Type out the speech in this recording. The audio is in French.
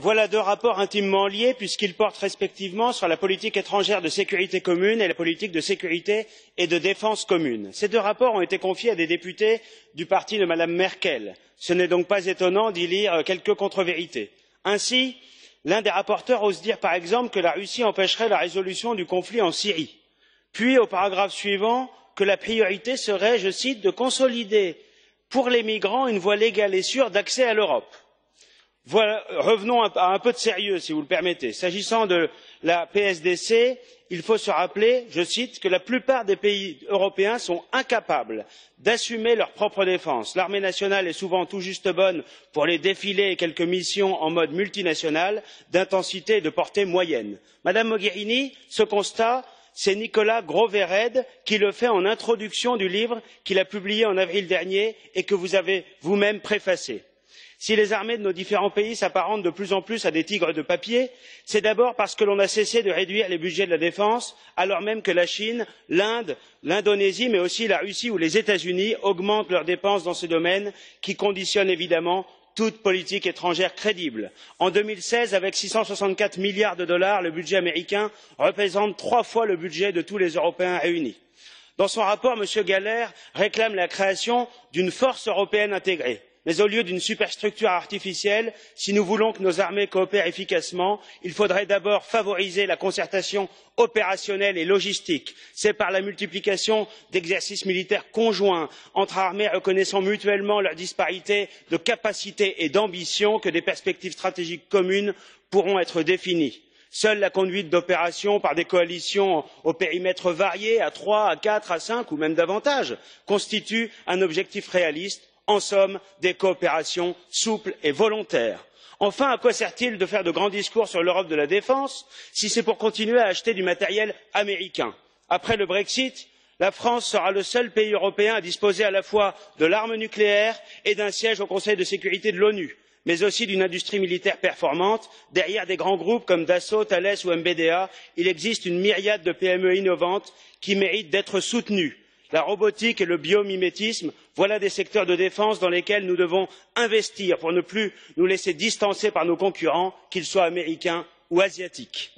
voilà deux rapports intimement liés puisqu'ils portent respectivement sur la politique étrangère de sécurité commune et la politique de sécurité et de défense commune. Ces deux rapports ont été confiés à des députés du parti de Mme Merkel. Ce n'est donc pas étonnant d'y lire quelques contre vérités. Ainsi, l'un des rapporteurs ose dire, par exemple, que la Russie empêcherait la résolution du conflit en Syrie, puis, au paragraphe suivant, que la priorité serait, je cite, de consolider pour les migrants une voie légale et sûre d'accès à l'Europe. Revenons à un peu de sérieux, si vous le permettez. S'agissant de la PSDC, il faut se rappeler, je cite, que la plupart des pays européens sont incapables d'assumer leur propre défense. L'armée nationale est souvent tout juste bonne pour les défilés et quelques missions en mode multinational d'intensité et de portée moyenne. Madame Mogherini, ce constat, c'est Nicolas Gros Verheyde qui le fait en introduction du livre qu'il a publié en avril dernier et que vous avez vous même préfacé. Si les armées de nos différents pays s'apparentent de plus en plus à des tigres de papier, c'est d'abord parce que l'on a cessé de réduire les budgets de la défense, alors même que la Chine, l'Inde, l'Indonésie, mais aussi la Russie ou les États Unis augmentent leurs dépenses dans ce domaine, qui conditionne évidemment toute politique étrangère crédible. En deux mille seize, avec six cent soixante quatre milliards de dollars, le budget américain représente trois fois le budget de tous les Européens réunis. Dans son rapport, M. Gahler réclame la création d'une force européenne intégrée mais au lieu d'une superstructure artificielle si nous voulons que nos armées coopèrent efficacement il faudrait d'abord favoriser la concertation opérationnelle et logistique c'est par la multiplication d'exercices militaires conjoints entre armées reconnaissant mutuellement leurs disparités de capacités et d'ambition que des perspectives stratégiques communes pourront être définies. seule la conduite d'opérations par des coalitions au périmètre varié à trois à quatre à cinq ou même davantage constitue un objectif réaliste en somme des coopérations souples et volontaires. enfin à quoi sert il de faire de grands discours sur l'europe de la défense si c'est pour continuer à acheter du matériel américain? après le brexit la france sera le seul pays européen à disposer à la fois de l'arme nucléaire et d'un siège au conseil de sécurité de l'onu mais aussi d'une industrie militaire performante. derrière des grands groupes comme dassault thales ou mbda il existe une myriade de pme innovantes qui méritent d'être soutenues la robotique et le biomimétisme voilà des secteurs de défense dans lesquels nous devons investir pour ne plus nous laisser distancer par nos concurrents qu'ils soient américains ou asiatiques.